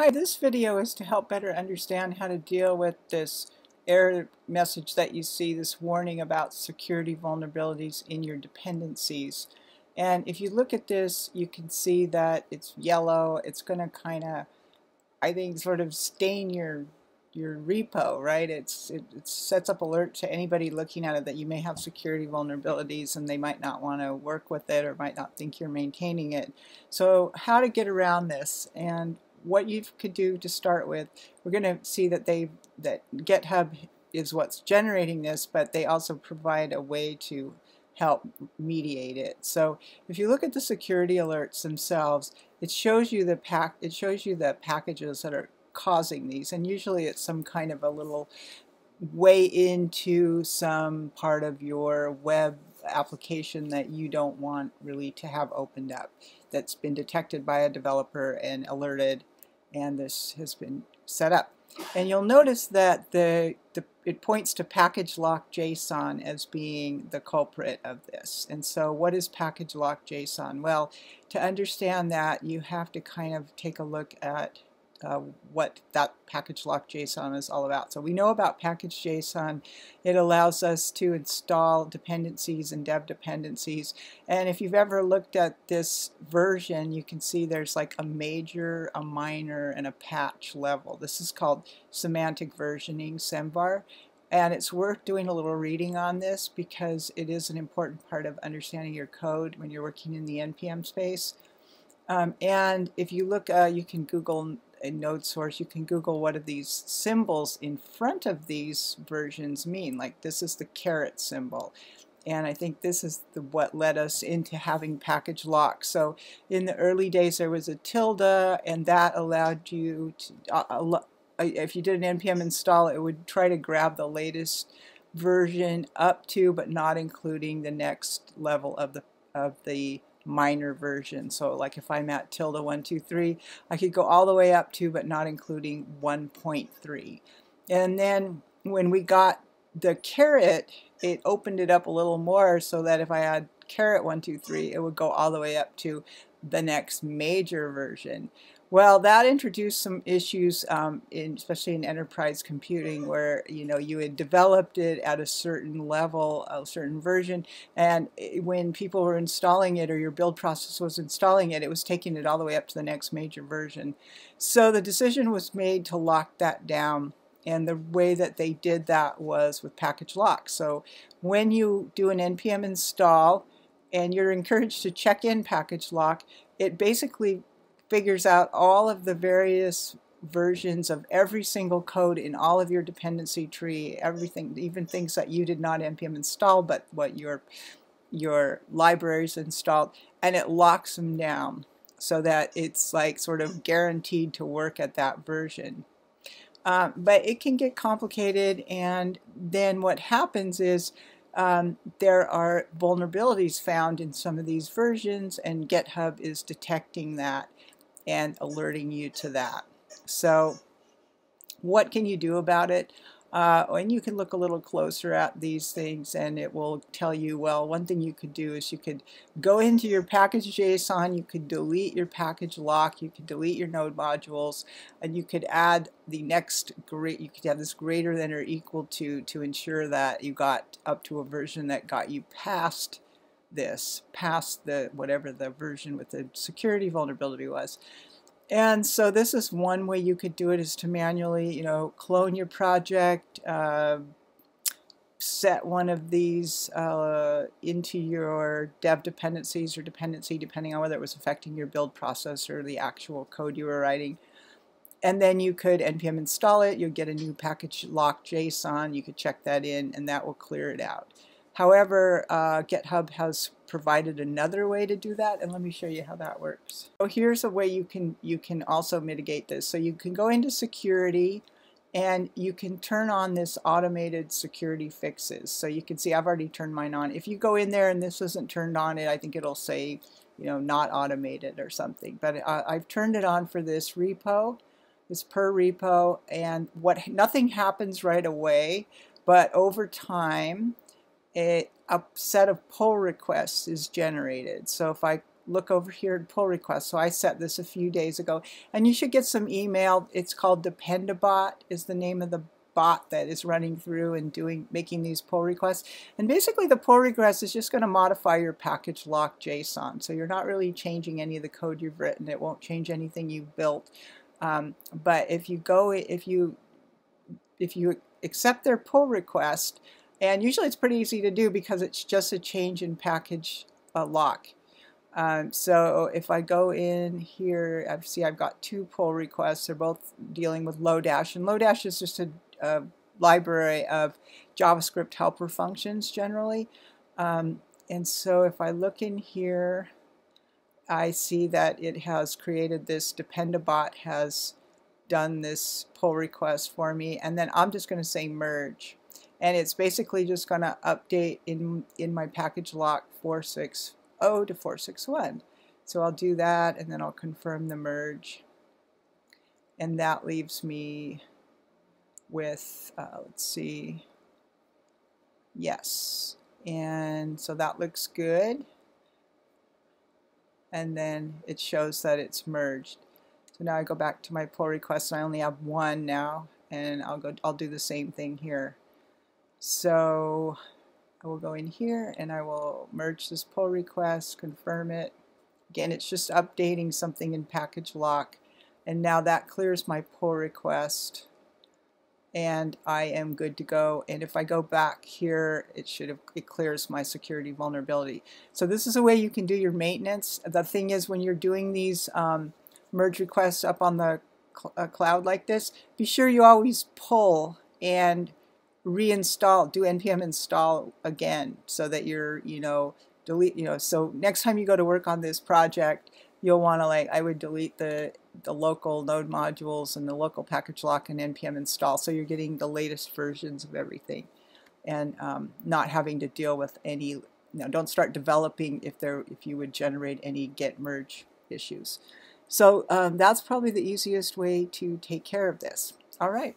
Hi, this video is to help better understand how to deal with this error message that you see, this warning about security vulnerabilities in your dependencies. And if you look at this, you can see that it's yellow. It's going to kind of, I think, sort of stain your your repo, right? It's it, it, sets up alert to anybody looking at it that you may have security vulnerabilities and they might not want to work with it or might not think you're maintaining it. So how to get around this and what you could do to start with, we're going to see that they that GitHub is what's generating this, but they also provide a way to help mediate it. So if you look at the security alerts themselves, it shows you the pack it shows you the packages that are causing these and usually it's some kind of a little way into some part of your web application that you don't want really to have opened up that's been detected by a developer and alerted and this has been set up. And you'll notice that the, the, it points to package lock JSON as being the culprit of this. And so what is package lock JSON? Well, to understand that you have to kind of take a look at uh, what that package lock JSON is all about. So we know about package JSON. It allows us to install dependencies and dev dependencies. And if you've ever looked at this version, you can see there's like a major, a minor, and a patch level. This is called semantic versioning, SemVer. And it's worth doing a little reading on this because it is an important part of understanding your code when you're working in the NPM space. Um, and if you look, uh, you can Google a node source, you can Google what do these symbols in front of these versions mean. Like this is the caret symbol. And I think this is the, what led us into having package lock. So in the early days there was a tilde and that allowed you to, uh, uh, if you did an npm install it would try to grab the latest version up to but not including the next level of the of the minor version. So like if I'm at tilde 123, I could go all the way up to but not including 1.3. And then when we got the caret, it opened it up a little more so that if I had caret 123, it would go all the way up to the next major version. Well, that introduced some issues, um, in, especially in enterprise computing, where you know you had developed it at a certain level, a certain version, and when people were installing it or your build process was installing it, it was taking it all the way up to the next major version. So the decision was made to lock that down. And the way that they did that was with package lock. So when you do an npm install and you're encouraged to check in package lock, it basically figures out all of the various versions of every single code in all of your dependency tree, everything, even things that you did not npm install, but what your your libraries installed, and it locks them down so that it's like sort of guaranteed to work at that version. Um, but it can get complicated, and then what happens is um, there are vulnerabilities found in some of these versions, and GitHub is detecting that and alerting you to that. So what can you do about it? Uh, and you can look a little closer at these things and it will tell you, well, one thing you could do is you could go into your package JSON, you could delete your package lock, you could delete your node modules, and you could add the next great, you could have this greater than or equal to to ensure that you got up to a version that got you past this, past the whatever the version with the security vulnerability was. And so this is one way you could do it is to manually, you know, clone your project, uh, set one of these uh, into your dev dependencies or dependency depending on whether it was affecting your build process or the actual code you were writing. And then you could npm install it, you'll get a new package lock JSON, you could check that in and that will clear it out. However, uh, GitHub has provided another way to do that, and let me show you how that works. So here's a way you can you can also mitigate this. So you can go into security, and you can turn on this automated security fixes. So you can see I've already turned mine on. If you go in there and this isn't turned on, it I think it'll say you know not automated or something. But I, I've turned it on for this repo, this per repo, and what nothing happens right away, but over time a, a set of pull requests is generated. So if I look over here at pull requests. So I set this a few days ago and you should get some email. It's called Dependabot is the name of the bot that is running through and doing making these pull requests. And basically the pull request is just going to modify your package lock JSON. So you're not really changing any of the code you've written. It won't change anything you've built. Um, but if you go, if you if you accept their pull request, and usually it's pretty easy to do because it's just a change in package uh, lock. Um, so if I go in here, I see I've got two pull requests. They're both dealing with Lodash, and Lodash is just a a library of JavaScript helper functions generally. Um, and so if I look in here, I see that it has created this Dependabot has done this pull request for me and then I'm just going to say merge and it's basically just going to update in in my package lock 460 to 461 so I'll do that and then I'll confirm the merge and that leaves me with, uh, let's see, yes. And so that looks good. And then it shows that it's merged. So now I go back to my pull request and I only have one now and I'll go I'll do the same thing here. So I will go in here and I will merge this pull request, confirm it. Again, it's just updating something in package lock. And now that clears my pull request and I am good to go. And if I go back here, it should have, it clears my security vulnerability. So this is a way you can do your maintenance. The thing is when you're doing these um, merge requests up on the cl uh, cloud like this, be sure you always pull and reinstall, do npm install again so that you're, you know, delete, you know, so next time you go to work on this project, you'll want to like, I would delete the the local node modules and the local package lock and npm install so you're getting the latest versions of everything and um, not having to deal with any you know, don't start developing if there if you would generate any git merge issues. So um, that's probably the easiest way to take care of this. All right